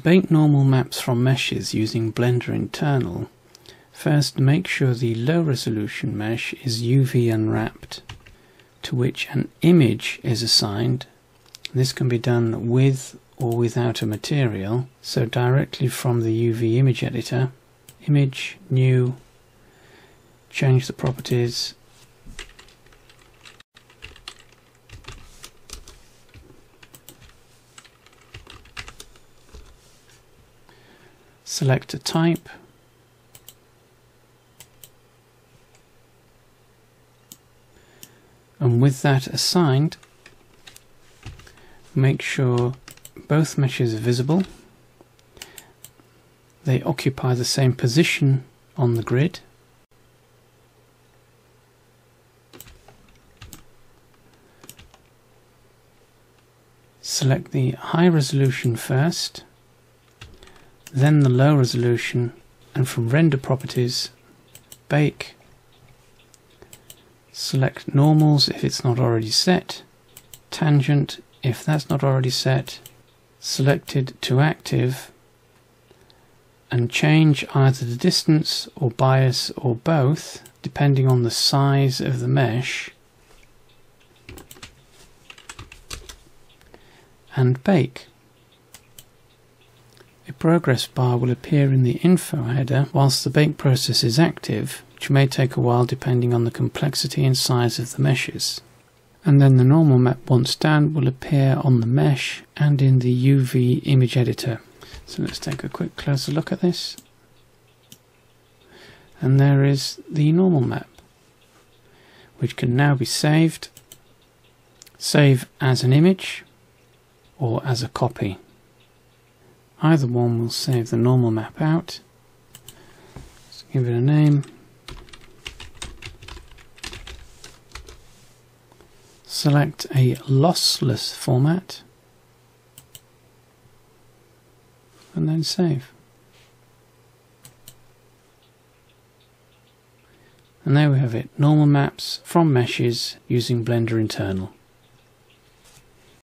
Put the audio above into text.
To bake normal maps from meshes using Blender Internal, first make sure the low resolution mesh is UV unwrapped, to which an image is assigned. This can be done with or without a material, so directly from the UV image editor, image, new, change the properties select a type. And with that assigned make sure both meshes are visible. They occupy the same position on the grid. Select the high resolution first then the low resolution, and from render properties, bake, select normals if it's not already set, tangent if that's not already set, selected to active, and change either the distance or bias or both depending on the size of the mesh. And bake. Progress bar will appear in the info header whilst the bake process is active, which may take a while depending on the complexity and size of the meshes. And then the normal map once done will appear on the mesh and in the UV image editor. So let's take a quick closer look at this. And there is the normal map, which can now be saved, save as an image or as a copy. Either one will save the normal map out. Give it a name. Select a lossless format and then save. And there we have it, normal maps from meshes using Blender Internal.